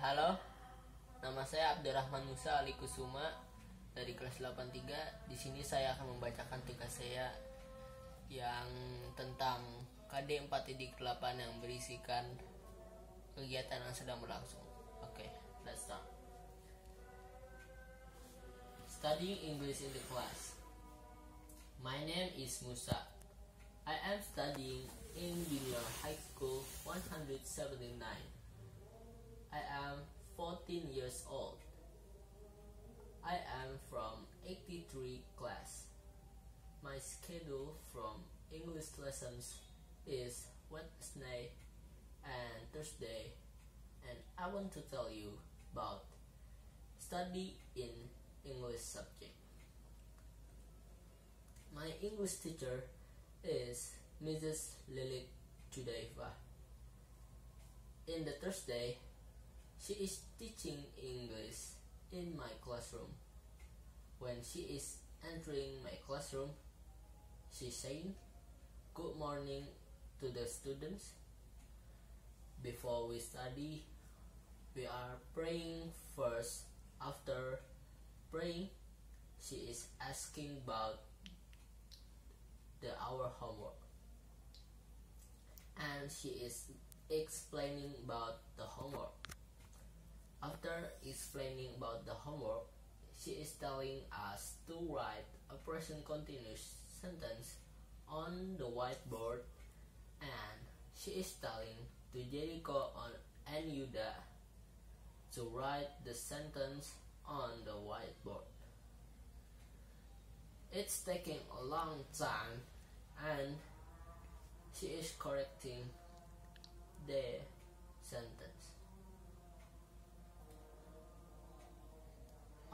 halo, nama saya Abdurrahman Musa Ali Kusuma dari kelas 83. Di sini saya akan membacakan tugas saya yang tentang KD 4.8 yang berisikan kegiatan yang sedang berlangsung. Oke, okay, let's start. Studying English in the class. My name is Musa. I am studying in Junior High School 179. I am 14 years old. I am from 83 class. My schedule from English lessons is Wednesday and Thursday and I want to tell you about study in English subject. My English teacher is Mrs. Lilik Chudaifah. In the Thursday, she is teaching English in my classroom. When she is entering my classroom, she saying good morning to the students. Before we study, we are praying first. After praying, she is asking about the our homework. And she is explaining about the homework. After explaining about the homework, she is telling us to write a present continuous sentence on the whiteboard and she is telling to Jericho and Yuda to write the sentence on the whiteboard. It's taking a long time and she is correcting the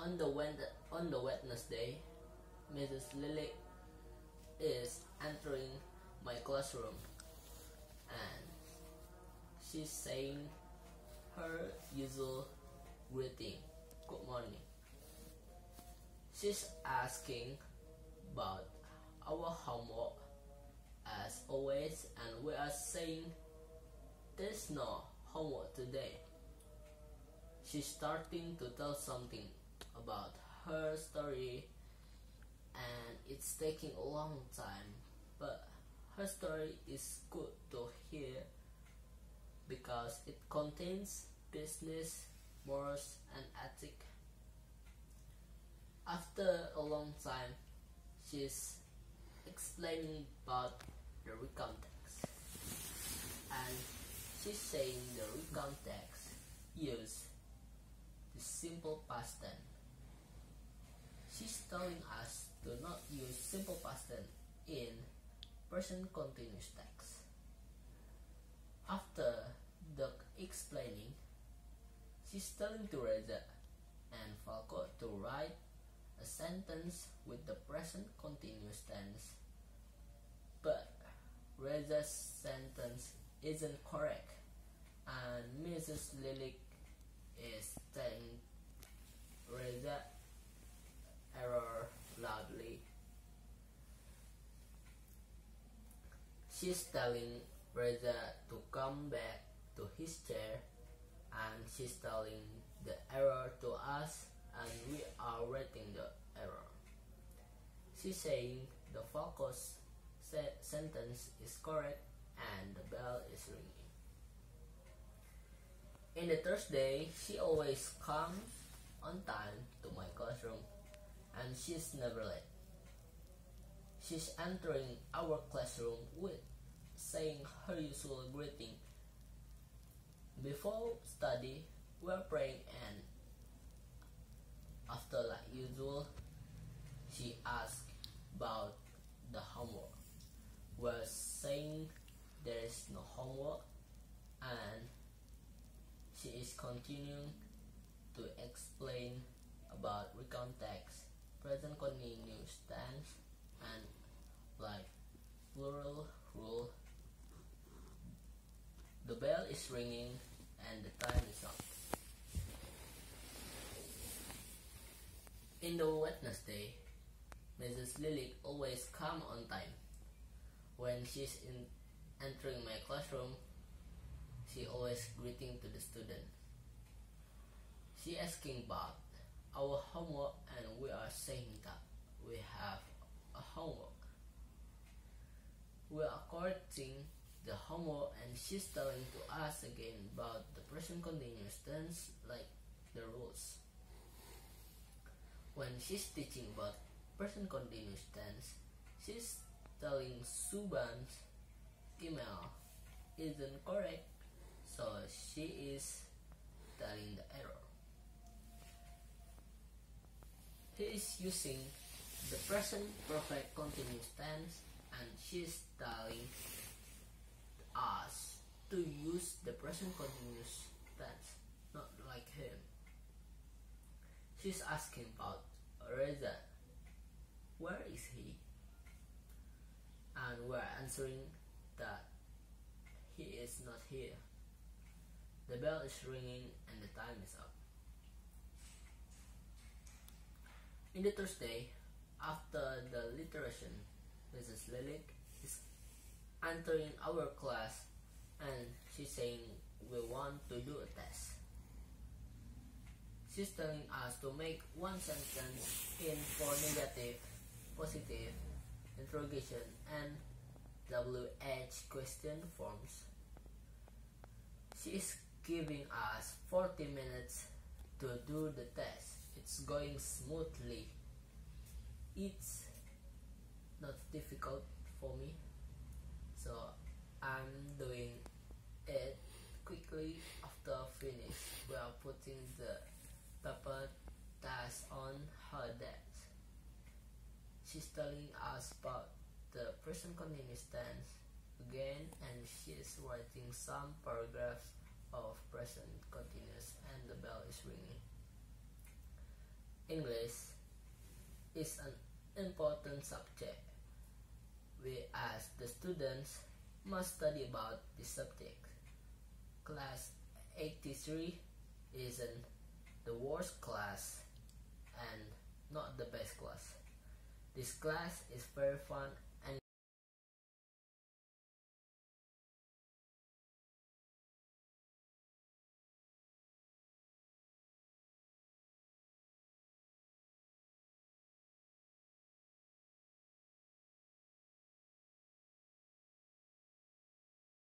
On the on the Wednesday, Mrs. Lily is entering my classroom and she's saying her usual greeting, good morning. She's asking about our homework as always and we are saying there's no homework today. She's starting to tell something about her story and it's taking a long time but her story is good to hear because it contains business, morals, and ethic. After a long time, she's explaining about the recount text. And she's saying the recount text use the simple past tense She's telling us to not use simple past tense in present continuous tense. After the explaining, she's telling to Reza and Falco to write a sentence with the present continuous tense. But Reza's sentence isn't correct and Mrs. Lilik is telling Reza error loudly. She's telling Reza to come back to his chair and she's telling the error to us and we are writing the error. She's saying the focus se sentence is correct and the bell is ringing. In the Thursday, she always comes on time to my classroom and she's never late. She's entering our classroom with saying her usual greeting. Before study, we're praying and after like usual, she asked about the homework. We're saying there is no homework and she is continuing to explain about recount text present continuous tense and like plural rule. The bell is ringing and the time is up. In the Wednesday, Mrs. Lilik always come on time. When she's in entering my classroom, she always greeting to the student. She asking about our homework and we are saying that we have a homework. We are correcting the homework and she's telling to us again about the present continuous tense like the rules. When she's teaching about present continuous tense, she's telling Suban's email isn't correct, so she is telling the error. He is using the present perfect continuous tense and she's telling us to use the present continuous tense, not like him. She's asking about Reza. Where is he? And we're answering that he is not here. The bell is ringing and the time is up. In the Thursday, after the literation, Mrs. Is entering our class and she's saying we want to do a test. She's telling us to make one sentence in for negative, positive, interrogation, and WH question forms. She is giving us 40 minutes to do the test. It's going smoothly. It's not difficult for me. So I'm doing it quickly after finish. We are putting the paper task on her desk. She's telling us about the present continuous tense again and she's writing some paragraphs of present continuous and the bell is ringing. English is an important subject. We as the students must study about this subject. Class 83 isn't the worst class and not the best class. This class is very fun